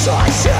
So I should